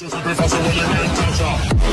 Just a professor with a name,